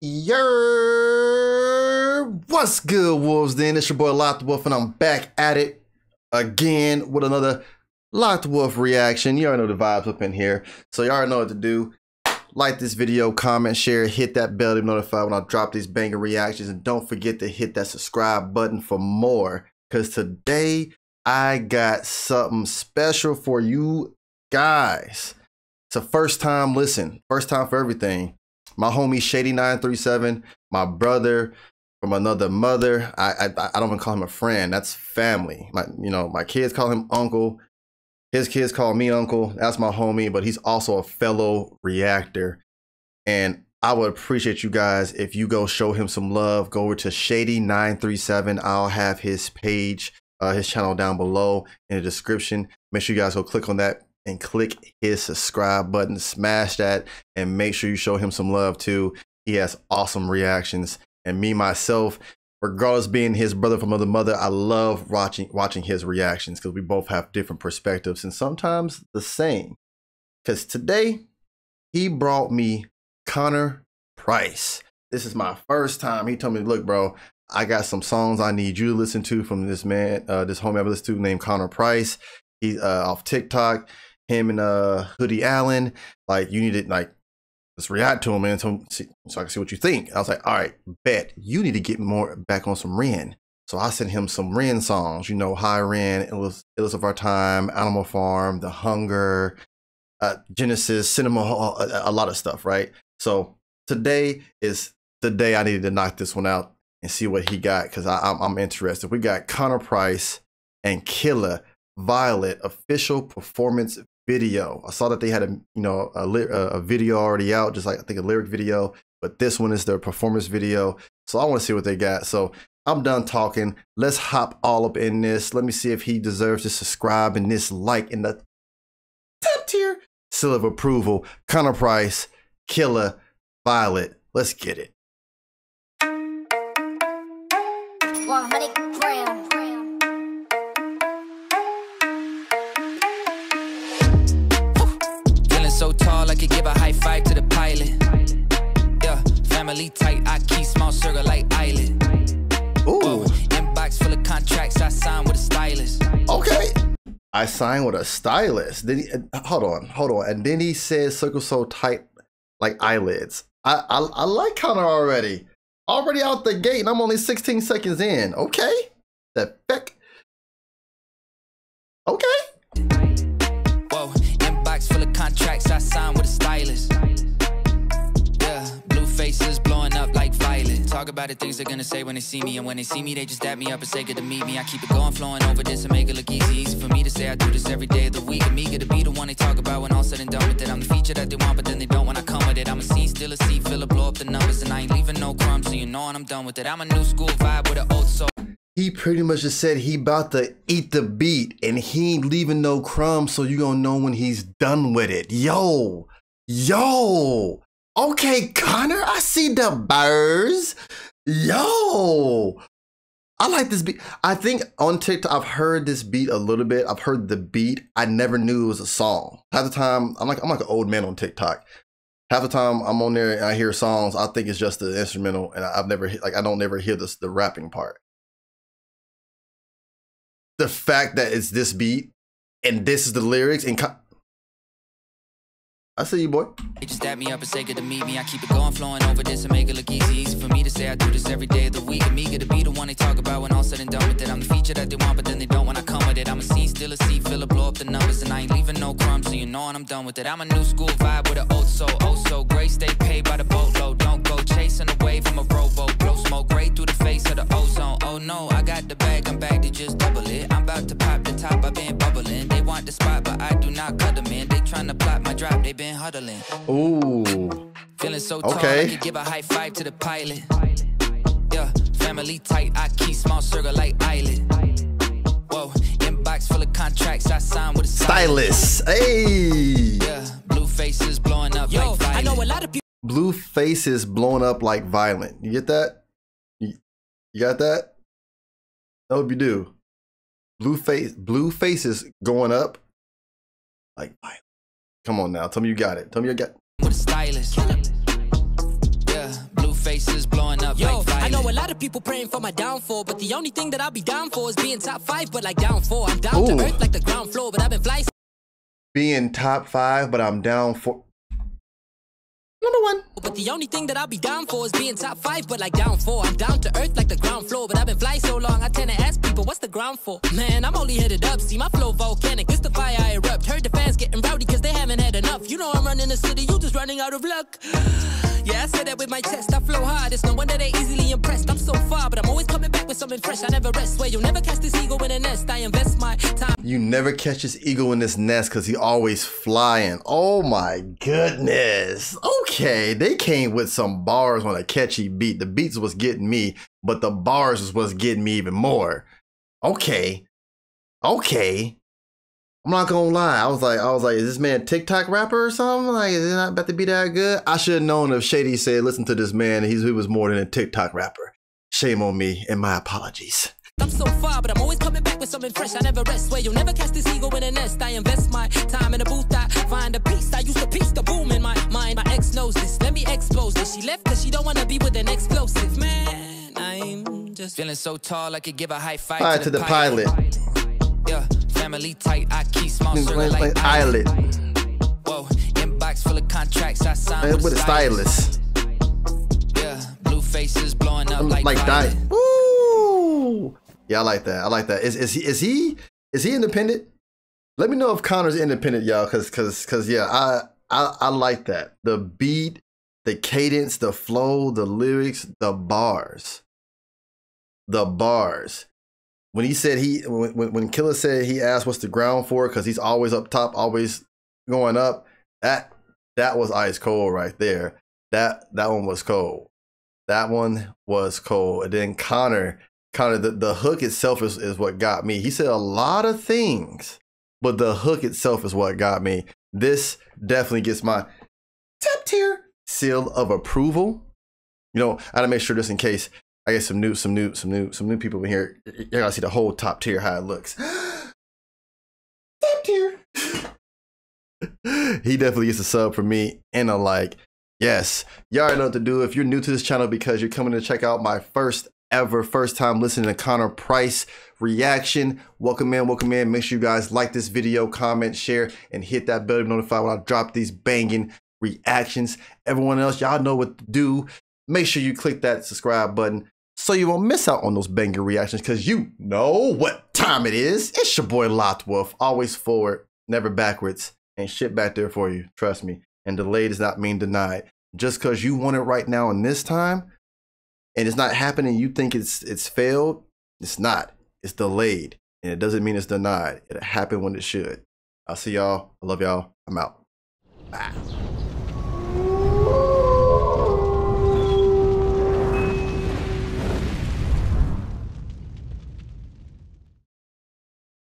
Yer, what's good, Wolves? Then it's your boy LoccdWolf, and I'm back at it again with another LoccdWolf reaction. You already know the vibes up in here, so you already know what to do. Like this video, comment, share, hit that bell to be notified when I drop these banger reactions, and don't forget to hit that subscribe button for more. Cause today I got something special for you guys. It's a first time listen, first time for everything my homie Shady937, my brother from another mother. I, I I don't even call him a friend. That's family. My you know, my kids call him uncle. His kids call me uncle. That's my homie, but he's also a fellow reactor. And I would appreciate you guys if you go show him some love. Go over to Shady937. I'll have his page, uh, his channel down below in the description. Make sure you guys go click on that and click his subscribe button, smash that, and make sure you show him some love too. He has awesome reactions. And me, myself, regardless being his brother from another mother, I love watching watching his reactions because we both have different perspectives and sometimes the same. Because today, he brought me Connor Price. This is my first time. He told me, look, bro, I got some songs I need you to listen to from this man, uh, this homie I listen to named Connor Price. He's uh, off TikTok him and uh Hoodie Allen. Like you need to like let's react to him man so, so I can see what you think. I was like, all right, bet you need to get more back on some Ren. So I sent him some Ren songs, you know, Hi Ren, Illness, Illest of Our Time, Animal Farm, The Hunger, uh, Genesis, Cinema, a, a lot of stuff, right? So today is the day I needed to knock this one out and see what he got because I'm, I'm interested. We got Connor Price and Killa Violet official performance video. I saw that they had a you know a, a video already out, just like I think a lyric video, but this one is their performance video. So I want to see what they got. So I'm done talking. Let's hop all up in this. Let me see if he deserves to subscribe and this like in the top tier seal of approval. Connor Price, Killa, Violet. Let's get it. Family tight, I keep small circle like island. Ooh. Whoa, inbox full of contracts, I signed with a stylist. Okay. I signed with a stylist. Then he, uh, hold on, hold on. And then he says circle so tight like eyelids. I, I, I like Connor already. Already out the gate, and I'm only 16 seconds in. Okay. The feck. Okay. contracts I signed faces blowing up like violet. Talk about the things they're gonna say when they see me, and when they see me, they just dap me up and say good to meet me. I keep it going, flowing over this and make it look easy. Easy for me to say I do this every day of the week. I'm eager to be the one they talk about when all said and done with it. I'm the feature that they want, but then they don't when I come with it. I'm a scene, still a seat, filler, blow up the numbers, and I ain't leaving no crumbs, so you know when I'm done with it. I'm a new school vibe with an old soul he pretty much just said he about to eat the beat and he ain't leaving no crumbs so you gonna know when he's done with it yo yo okay connor i see the birds yo i like this beat. I think on tiktok i've heard this beat a little bit. I've heard the beat. I never knew it was a song. Half the time i'm like i'm like an old man on tiktok. Half the time i'm on there and i hear songs. I think it's just the instrumental and i've never like i don't never hear this the rapping part. The fact that it's this beat and this is the lyrics and I see you, boy. They just dap me up and say good to meet me. I keep it going, flowing over this and make it look easy. Easy for me to say I do this every day of the week. I'm eager to be the one they talk about when all said and done with it. I'm the feature that they want, but then they don't when I come with it. I'm a scene, still a seat, filler, blow up the numbers, and I ain't leaving no crumbs, so you know when I'm done with it. I'm a new school vibe with an old soul, oh so great. Stay paid by the boatload. Don't go chasing a wave from a rowboat. Blow smoke right through the face of the ozone. Oh no, I got the bag, I'm back to just double it. I'm about to pop the top, I've been bubbling. They want the spot, but I do not cut them in. They trying to plot my drop, they been huddling. Ooh. Feeling so tall, okay. I could give a high five to the pilot. Yeah, family tight, I keep small circle like island. Whoa, inbox full of contracts, I signed with a stylist. Hey. Yeah, blue faces blowing up Yo, like violent. I know a lot of people. Blue faces blowing up like violent. You get that? You, you got that? I hope you do. Blue face, blue faces going up like violent. Come on now, tell me you got it. Tell me you got. With a stylist. Yeah, blue faces blowing up. Yo, like I know a lot of people praying for my downfall, but the only thing that I'll be down for is being top five, but like down four. I'm down Ooh. to earth like the ground floor, but I've been. Being top five, but I'm down for. Number one. But the only thing that I'll be down for is being top five, but like down four. I'm down to earth like the ground floor, but I've been flying so long, I tend to ask people, what's the ground for? Man, I'm only headed up. See, my flow volcanic. It's the fire I erupt. Heard the fans getting rowdy because they haven't had enough. You know I'm running the city, you just running out of luck. Yeah, I said that with my chest. I flow hard. It's no wonder they easily fresh. I never rest. Where you'll never catch this ego in a nest. I invest my time. You never catch this eagle in this nest because he always flying. Oh my goodness. Okay, they came with some bars on a catchy beat. The beats was getting me, but the bars was getting me even more. Okay. Okay. I'm not gonna lie. I was like, I was like, is this man TikTok rapper or something? Like, is it not about to be that good? I should have known if Shady said, listen to this man, he's he was more than a TikTok rapper. Shame on me and my apologies. I'm so far, but I'm always coming back with something fresh. I never rest. Where you'll never catch this ego in a nest. I invest my time in a booth. I find a piece. I used to piece the boom in my mind. My ex knows this. Let me expose this. She left because she don't want to be with an explosive man. I'm just feeling so tall. I could give a high five to, to, the, the pilot. pilot. Yeah, family tight. I keep small circle like, eyelid. Whoa, inbox full of contracts. I signed with, with a stylist. Yeah, blue faces like, like dye. Ooh. Yeah, I like that. I like that. Is is he is he is he independent? Let me know if Connor's independent, y'all, cause cause cause yeah, I I I like that. The beat, the cadence, the flow, the lyrics, the bars. The bars. When he said he when when Killa said he asked what's the ground for because he's always up top, always going up. That that was ice cold right there. That that one was cold. That one was cold. And then Connor of the, the hook itself is, is what got me. He said a lot of things, but the hook itself is what got me. This definitely gets my top tier seal of approval. You know, I gotta make sure just in case I get some new, some new, some new, some new people in here. You gotta see the whole top tier how it looks. top tier. he definitely gets a sub for me and a like. Yes, y'all already know what to do. If you're new to this channel because you're coming to check out my first ever first time listening to Connor Price reaction. Welcome in, welcome in. Make sure you guys like this video, comment, share, and hit that bell to be notified when I drop these banging reactions. Everyone else, y'all know what to do. Make sure you click that subscribe button so you won't miss out on those banger reactions because you know what time it is. It's your boy Loccd always forward, never backwards. Ain't shit back there for you, trust me. And delayed does not mean denied. Just because you want it right now in this time, and it's not happening, you think it's it's failed. It's not. It's delayed, and it doesn't mean it's denied. It'll happen when it should. I'll see y'all. I love y'all. I'm out. Bye.